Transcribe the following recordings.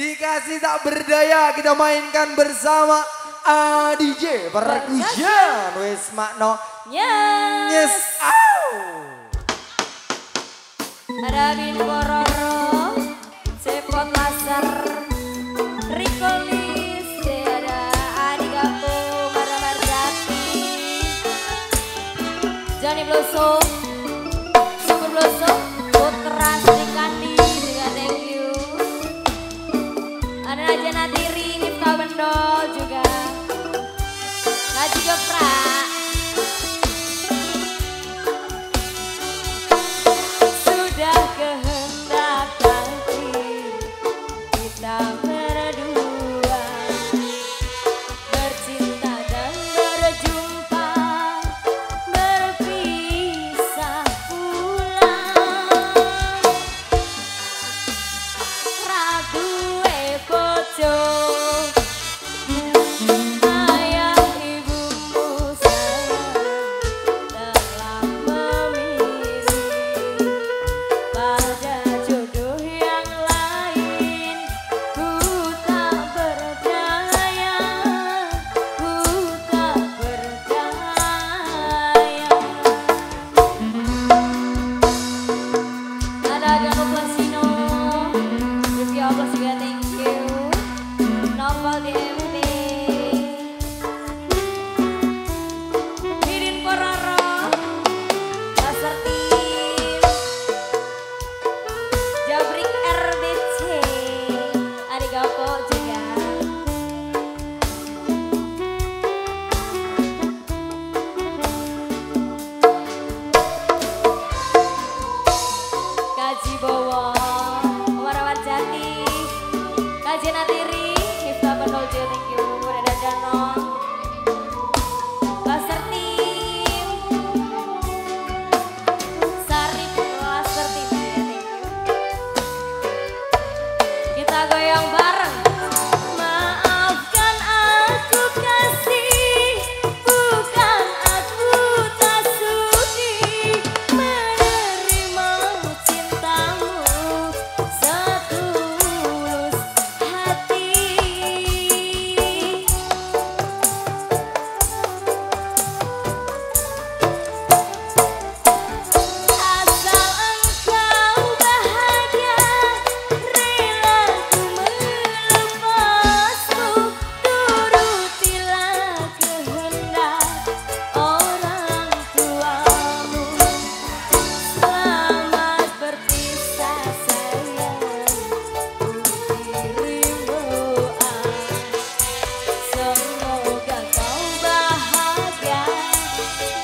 Dikasih tak berdaya kita mainkan bersama ADJ DJ Percussion wis makno yes. yes. Ow. Ada Bin Bororo, Cepot Laser, Rikoli. Johnny Blossom Ada Najana Tiri, Nifta Bendo. Thank you.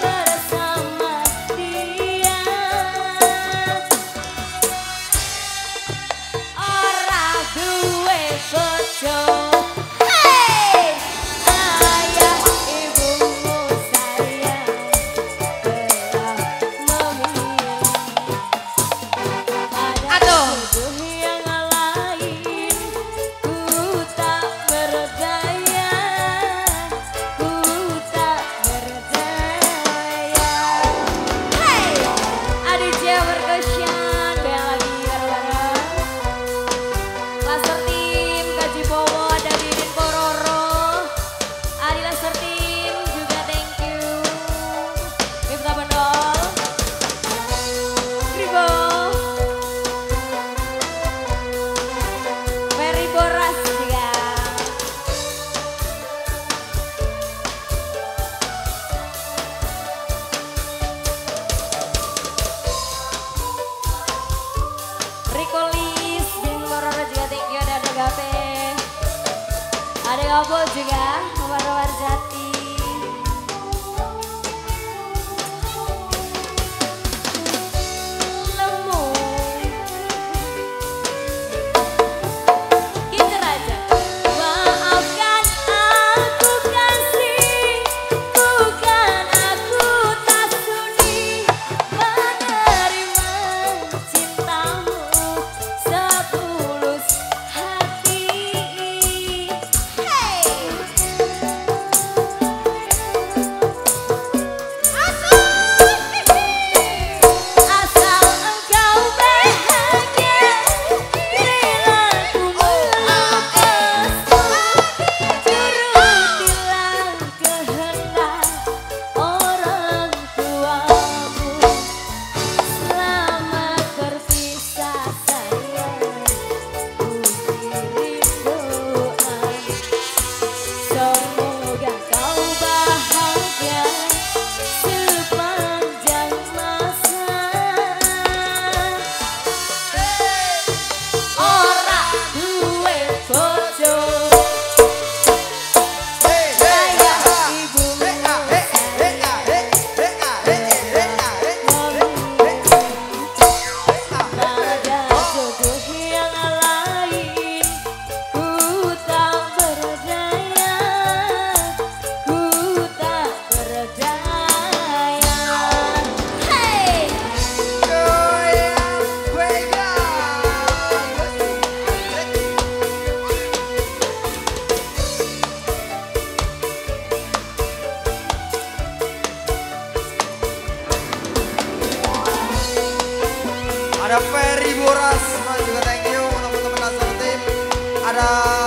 Bobo juga, nomor-nomor jati. Ada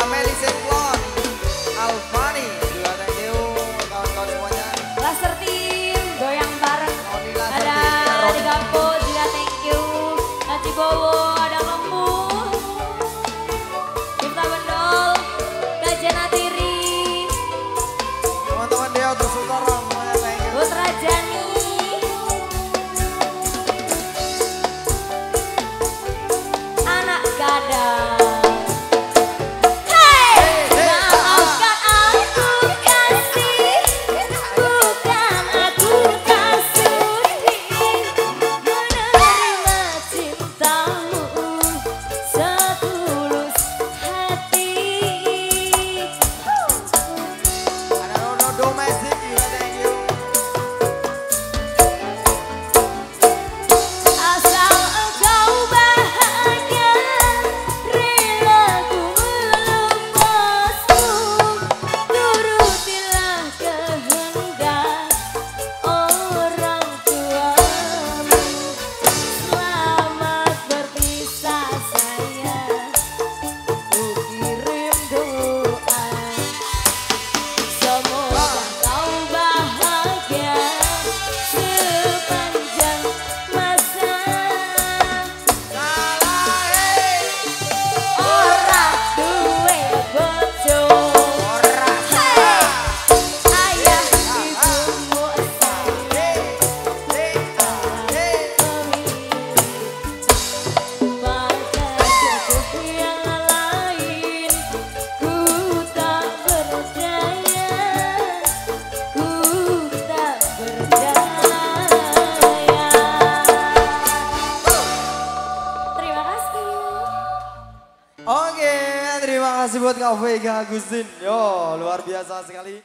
Vega Agustin. Yo, luar biasa sekali.